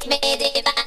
kiss.